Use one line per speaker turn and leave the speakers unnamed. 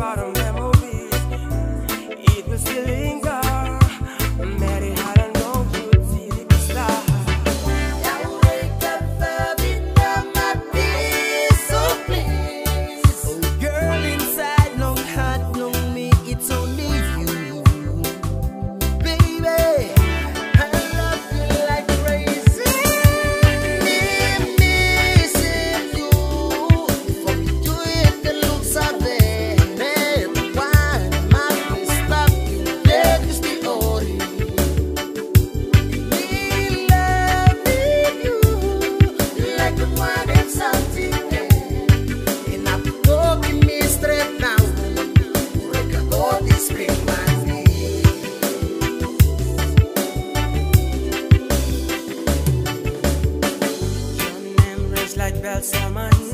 lost Girl, someone